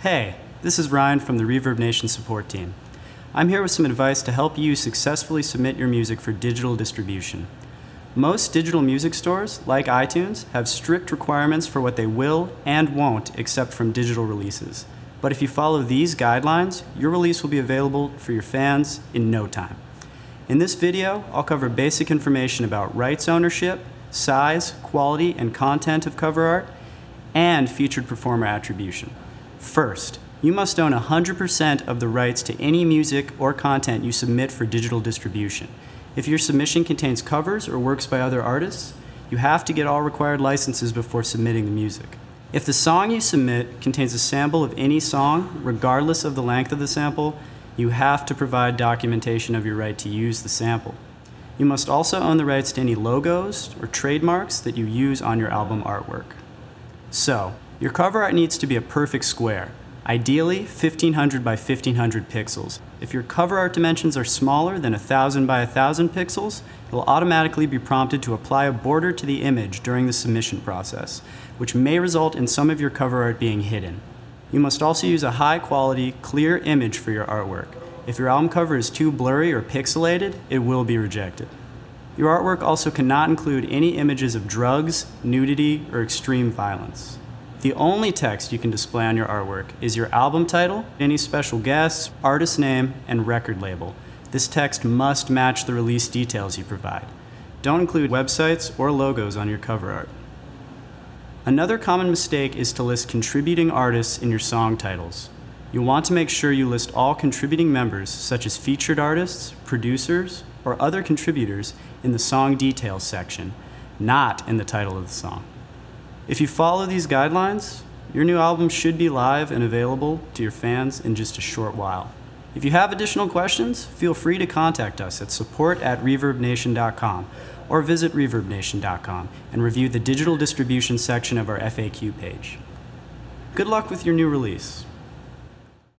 Hey, this is Ryan from the ReverbNation support team. I'm here with some advice to help you successfully submit your music for digital distribution. Most digital music stores, like iTunes, have strict requirements for what they will and won't accept from digital releases. But if you follow these guidelines, your release will be available for your fans in no time. In this video, I'll cover basic information about rights ownership, size, quality, and content of cover art, and featured performer attribution. First, you must own 100% of the rights to any music or content you submit for digital distribution. If your submission contains covers or works by other artists, you have to get all required licenses before submitting the music. If the song you submit contains a sample of any song, regardless of the length of the sample, you have to provide documentation of your right to use the sample. You must also own the rights to any logos or trademarks that you use on your album artwork. So, your cover art needs to be a perfect square, ideally 1500 by 1500 pixels. If your cover art dimensions are smaller than 1000 by 1000 pixels, will automatically be prompted to apply a border to the image during the submission process, which may result in some of your cover art being hidden. You must also use a high quality, clear image for your artwork. If your album cover is too blurry or pixelated, it will be rejected. Your artwork also cannot include any images of drugs, nudity, or extreme violence. The only text you can display on your artwork is your album title, any special guests, artist name, and record label. This text must match the release details you provide. Don't include websites or logos on your cover art. Another common mistake is to list contributing artists in your song titles. You'll want to make sure you list all contributing members, such as featured artists, producers, or other contributors, in the song details section, not in the title of the song. If you follow these guidelines, your new album should be live and available to your fans in just a short while. If you have additional questions, feel free to contact us at support at reverbnation.com or visit reverbnation.com and review the digital distribution section of our FAQ page. Good luck with your new release.